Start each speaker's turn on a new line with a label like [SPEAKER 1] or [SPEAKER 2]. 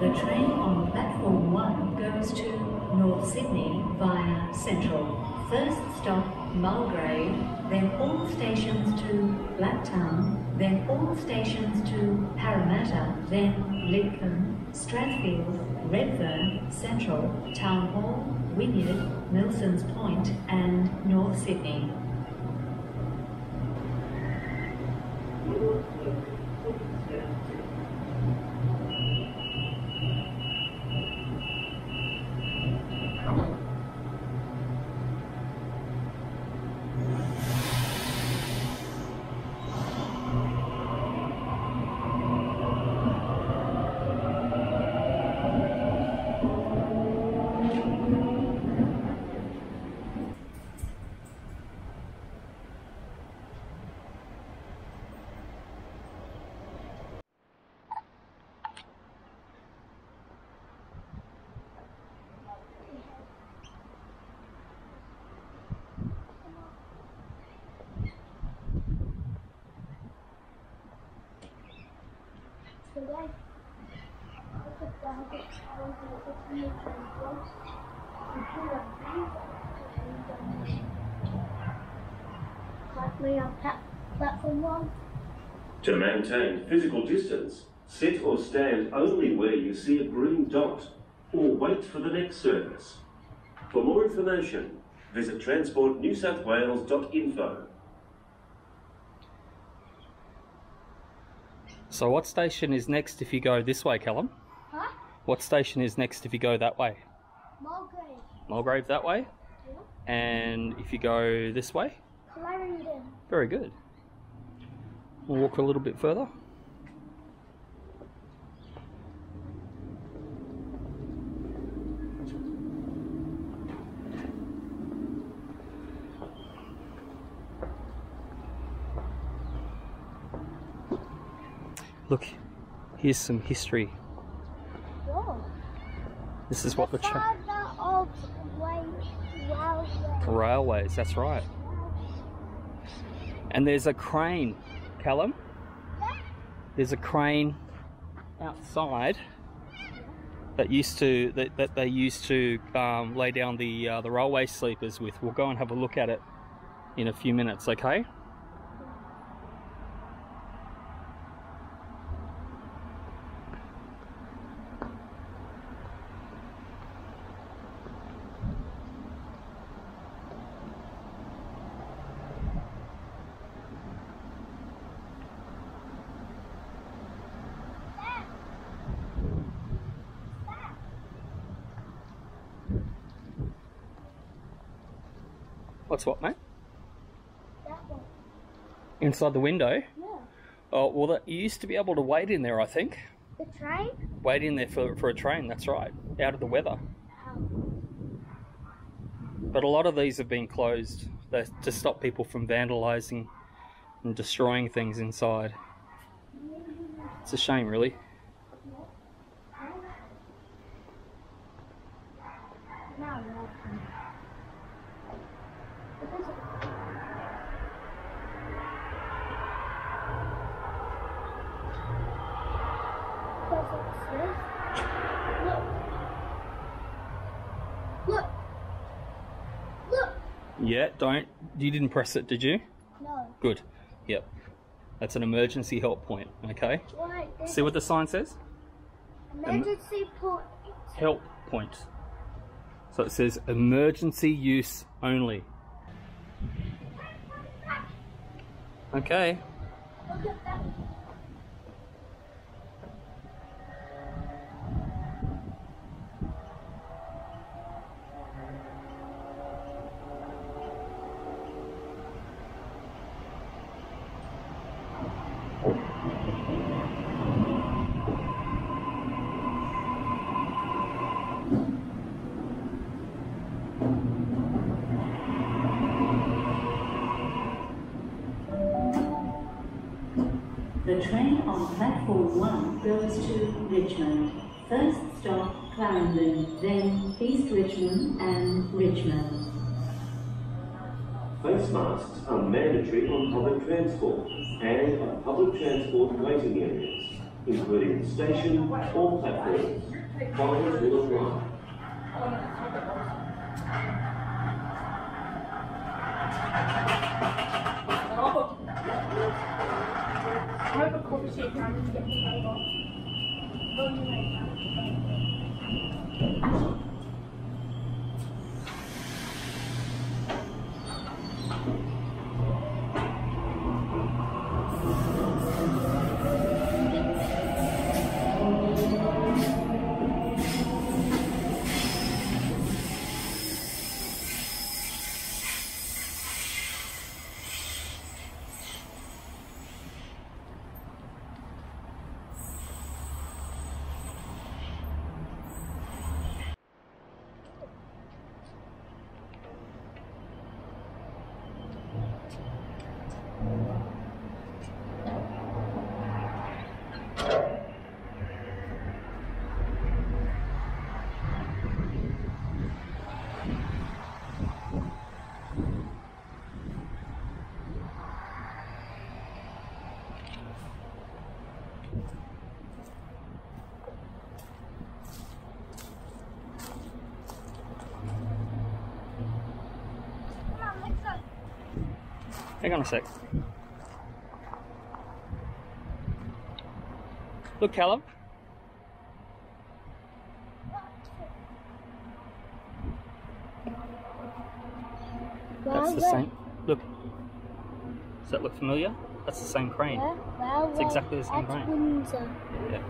[SPEAKER 1] The train on platform 1 goes to North Sydney via Central. First stop Mulgrave, then all stations to Blacktown, then all stations to Parramatta, then Lidcombe, Strathfield, Redfern, Central, Town Hall, Wynyard, Milsons Point and North Sydney.
[SPEAKER 2] To maintain physical distance, sit or stand only where you see a green dot or wait for the next service. For more information, visit transportnewsouthwales.info.
[SPEAKER 3] So what station is next if you go this way, Callum?
[SPEAKER 4] Huh?
[SPEAKER 3] What station is next if you go that way?
[SPEAKER 4] Mulgrave.
[SPEAKER 3] Mulgrave that way?
[SPEAKER 4] Yeah.
[SPEAKER 3] And if you go this way?
[SPEAKER 4] Clarendon.
[SPEAKER 3] Very good. We'll walk a little bit further. Look, here's some history.
[SPEAKER 4] Whoa.
[SPEAKER 3] This is what the tra-
[SPEAKER 4] Father of way, railway.
[SPEAKER 3] railways, that's right. And there's a crane, Callum. There's a crane outside that used to that, that they used to um, lay down the uh, the railway sleepers with. We'll go and have a look at it in a few minutes, okay? What's what, mate?
[SPEAKER 4] That one.
[SPEAKER 3] Inside the window?
[SPEAKER 4] Yeah.
[SPEAKER 3] Oh, well, that, you used to be able to wait in there, I think.
[SPEAKER 4] The train?
[SPEAKER 3] Wait in there for, for a train, that's right. Out of the weather.
[SPEAKER 4] How?
[SPEAKER 3] But a lot of these have been closed They're to stop people from vandalising and destroying things inside. It's a shame, really.
[SPEAKER 4] Now you're welcome. What is? Does it say? Look. Look. Look.
[SPEAKER 3] Yeah, don't. You didn't press it, did you?
[SPEAKER 4] No.
[SPEAKER 3] Good. Yep. That's an emergency help point, okay?
[SPEAKER 4] Wait.
[SPEAKER 3] See what the sign says?
[SPEAKER 4] emergency point.
[SPEAKER 3] Help point. So it says emergency use only. Okay.
[SPEAKER 1] The train on platform 1 goes to Richmond. First stop Clarendon, then East Richmond and Richmond.
[SPEAKER 2] Face masks are mandatory on public transport and on public transport waiting areas, including station or platforms. Fines will apply.
[SPEAKER 4] I Oh, you
[SPEAKER 3] Hang on a sec. Look, Callum. That's the same. Look. Does that look familiar? That's the same crane. It's exactly the same crane.
[SPEAKER 5] Uh,
[SPEAKER 3] yeah.